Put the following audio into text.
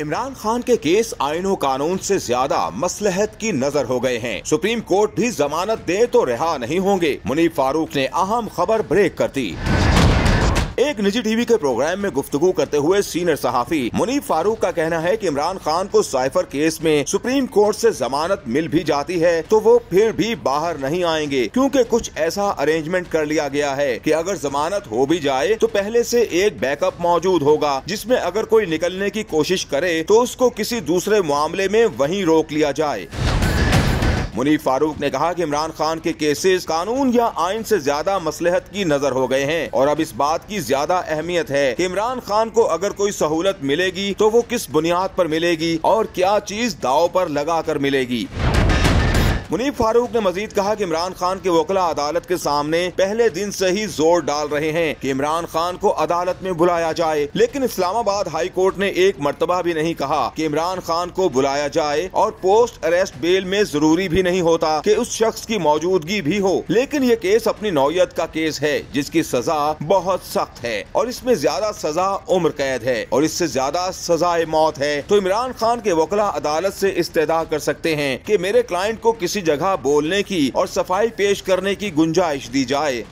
इमरान खान के केस आइनो कानून से ज़्यादा मसलहत की नज़र हो गए हैं। सुप्रीम कोर्ट भी जमानत दे तो रिहा नहीं होंगे। मुनीफ फारूक ने अहम खबर ब्रेक कर दी। एक निजी टीवी के प्रोग्राम में गुफ्तगू करते हुए सीनियर सहाफी मुनीफ फारूक का कहना है कि इमरान खान को साइफर केस में सुप्रीम कोर्ट से जमानत मिल भी जाती है तो वो फिर भी बाहर नहीं आएँगे, क्योंकि कुछ ऐसा अरेंजमेंट कर लिया गया है कि अगर जमानत हो भी जाए तो पहले से एक बैकअप मौजूद होगा, जिसमें अगर कोई निकलने की कोशिश करे तो उसको किसी दूसरे मामले में वहीं रोक लिया जाए। मुनीफ फारूक ने कहा कि इमरान खान के केसेस कानून या आइन से ज़्यादा मसलहत की नज़र हो गए हैं और अब इस बात की ज़्यादा अहमियत है कि इमरान खान को अगर कोई सहूलत मिलेगी तो वो किस बुनियाद पर मिलेगी और क्या चीज़ दाव पर लगा कर मिलेगी। मुनीफ फारूक ने मजीद कहा की इमरान खान के वकला अदालत के सामने पहले दिन से ही ज़ोर डाल रहे हैं की इमरान खान को अदालत में बुलाया जाए। लेकिन इस्लामाबाद हाई कोर्ट ने एक मरतबा भी नहीं कहा कि इमरान खान को बुलाया जाए और पोस्ट अरेस्ट बेल में ज़रूरी भी नहीं होता कि उस शख्स की मौजूदगी भी हो। लेकिन ये केस अपनी नौयत का केस है, जिसकी सजा बहुत सख्त है और इसमें ज़्यादा सजा उम्र कैद है और इससे ज़्यादा सजाए मौत है। तो इमरान खान के वकला अदालत से इस्तेदा कर सकते हैं कि मेरे क्लाइंट को किसी जगह बोलने की और सफ़ाई पेश करने की गुंजाइश दी जाए।